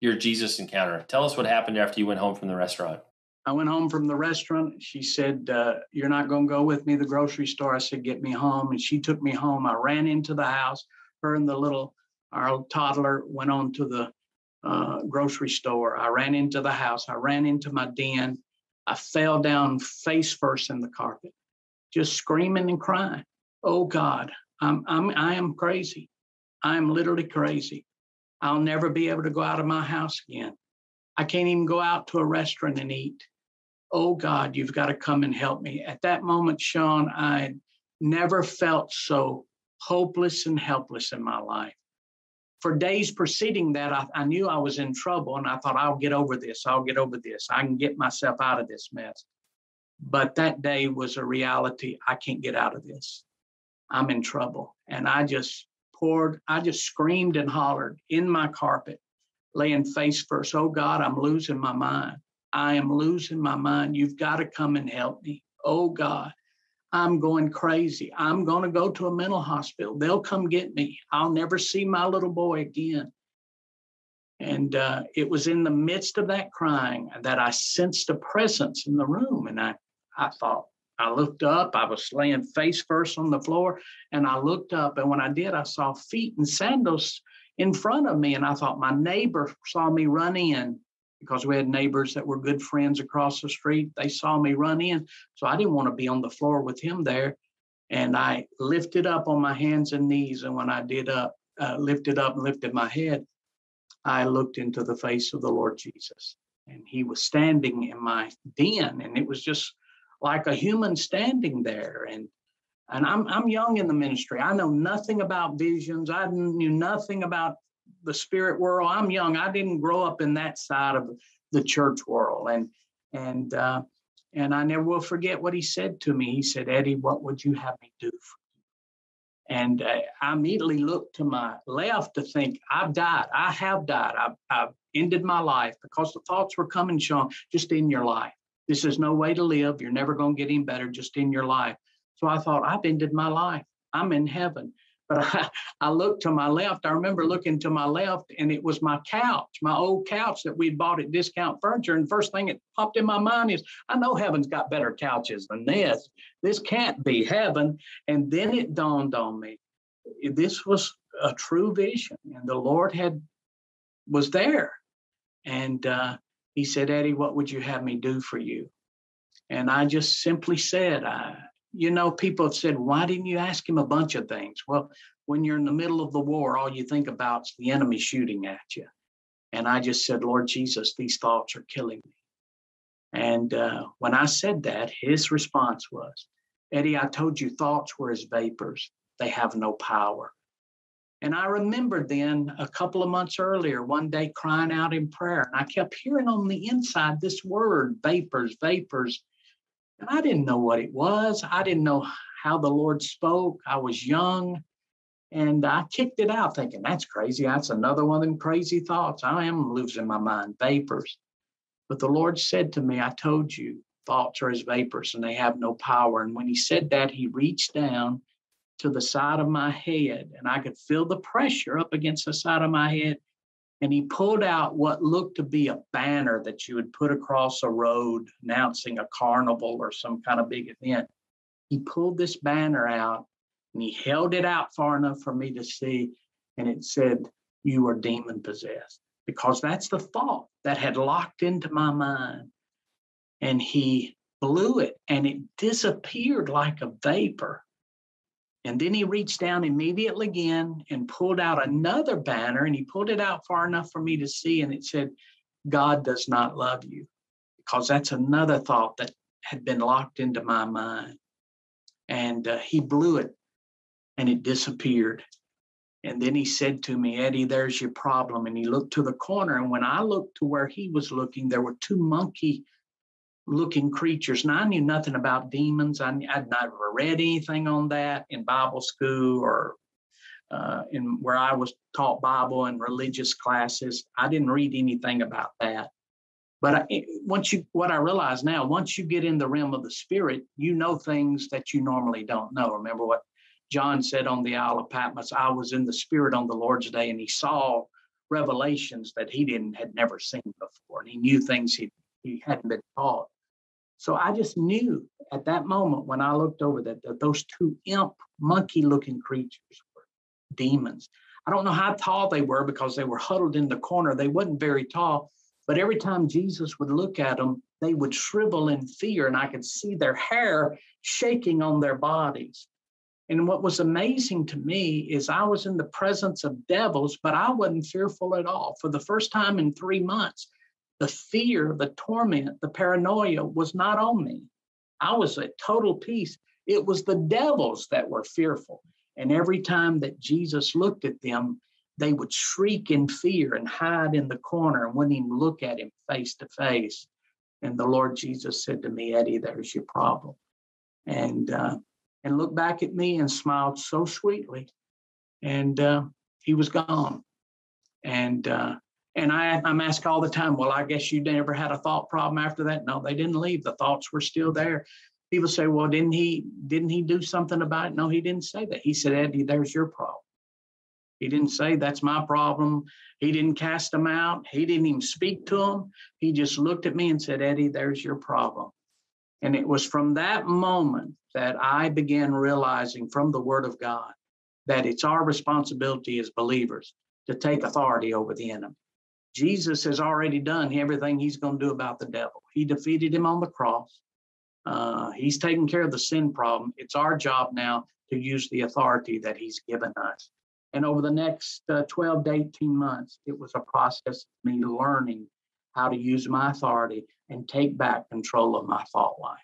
your Jesus encounter. Tell us what happened after you went home from the restaurant. I went home from the restaurant. She said, uh, You're not going to go with me to the grocery store. I said, Get me home. And she took me home. I ran into the house. Her and the little, our toddler went on to the uh, grocery store. I ran into the house. I ran into my den. I fell down face first in the carpet, just screaming and crying. Oh God, I'm, I'm, I am crazy. I am literally crazy. I'll never be able to go out of my house again. I can't even go out to a restaurant and eat. Oh God, you've got to come and help me. At that moment, Sean, I never felt so hopeless and helpless in my life. For days preceding that, I, I knew I was in trouble and I thought, I'll get over this. I'll get over this. I can get myself out of this mess. But that day was a reality. I can't get out of this. I'm in trouble. And I just poured, I just screamed and hollered in my carpet, laying face first. Oh God, I'm losing my mind. I am losing my mind. You've got to come and help me. Oh God, I'm going crazy. I'm going to go to a mental hospital. They'll come get me. I'll never see my little boy again. And uh, it was in the midst of that crying that I sensed a presence in the room. And I, I thought, I looked up. I was laying face first on the floor, and I looked up. And when I did, I saw feet and sandals in front of me. And I thought my neighbor saw me run in because we had neighbors that were good friends across the street. They saw me run in. So I didn't want to be on the floor with him there. And I lifted up on my hands and knees. And when I did up, uh, lifted up and lifted my head, I looked into the face of the Lord Jesus. And he was standing in my den. And it was just like a human standing there. And and I'm I'm young in the ministry. I know nothing about visions. I knew nothing about the spirit world. I'm young. I didn't grow up in that side of the church world. And and uh, and I never will forget what he said to me. He said, Eddie, what would you have me do and uh, I immediately looked to my left to think, I've died. I have died. I've, I've ended my life because the thoughts were coming, Sean, just in your life. This is no way to live. You're never going to get any better just in your life. So I thought, I've ended my life. I'm in heaven. But I, I looked to my left. I remember looking to my left, and it was my couch, my old couch that we'd bought at Discount Furniture. And first thing that popped in my mind is, I know heaven's got better couches than this. This can't be heaven. And then it dawned on me, this was a true vision, and the Lord had was there. And uh, he said, Eddie, what would you have me do for you? And I just simply said, I, you know, people have said, why didn't you ask him a bunch of things? Well, when you're in the middle of the war, all you think about is the enemy shooting at you. And I just said, Lord Jesus, these thoughts are killing me. And uh, when I said that, his response was, Eddie, I told you thoughts were as vapors, they have no power. And I remembered then a couple of months earlier, one day crying out in prayer. And I kept hearing on the inside this word vapors, vapors. And I didn't know what it was. I didn't know how the Lord spoke. I was young. And I kicked it out thinking, that's crazy. That's another one of them crazy thoughts. I am losing my mind, vapors. But the Lord said to me, I told you, thoughts are as vapors and they have no power. And when He said that, He reached down to the side of my head, and I could feel the pressure up against the side of my head. And he pulled out what looked to be a banner that you would put across a road announcing a carnival or some kind of big event. He pulled this banner out and he held it out far enough for me to see, and it said, You are demon possessed. Because that's the thought that had locked into my mind. And he blew it and it disappeared like a vapor. And then he reached down immediately again and pulled out another banner and he pulled it out far enough for me to see. And it said, God does not love you. Because that's another thought that had been locked into my mind. And uh, he blew it and it disappeared. And then he said to me, Eddie, there's your problem. And he looked to the corner. And when I looked to where he was looking, there were two monkey looking creatures. And I knew nothing about demons. I, would never read anything on that in Bible school or uh, in where I was taught Bible and religious classes. I didn't read anything about that. But I, once you, what I realize now, once you get in the realm of the spirit, you know things that you normally don't know. Remember what John said on the Isle of Patmos? I was in the spirit on the Lord's day, and he saw revelations that he didn't had never seen before, and he knew things he he hadn't been taught. So I just knew at that moment when I looked over that, that those two imp monkey-looking creatures were demons. I don't know how tall they were because they were huddled in the corner. They wasn't very tall, but every time Jesus would look at them, they would shrivel in fear, and I could see their hair shaking on their bodies. And what was amazing to me is I was in the presence of devils, but I wasn't fearful at all. For the first time in three months, the fear, the torment, the paranoia was not on me. I was at total peace. It was the devils that were fearful. And every time that Jesus looked at them, they would shriek in fear and hide in the corner and wouldn't even look at him face to face. And the Lord Jesus said to me, Eddie, there's your problem. And uh, and looked back at me and smiled so sweetly. And uh, he was gone. And uh, and I, I'm asked all the time, well, I guess you never had a thought problem after that. No, they didn't leave. The thoughts were still there. People say, well, didn't he didn't he do something about it? No, he didn't say that. He said, Eddie, there's your problem. He didn't say that's my problem. He didn't cast them out. He didn't even speak to them. He just looked at me and said, Eddie, there's your problem. And it was from that moment that I began realizing from the Word of God that it's our responsibility as believers to take authority over the enemy. Jesus has already done everything he's going to do about the devil. He defeated him on the cross. Uh, he's taken care of the sin problem. It's our job now to use the authority that he's given us. And over the next uh, 12 to 18 months, it was a process of me learning how to use my authority and take back control of my thought life.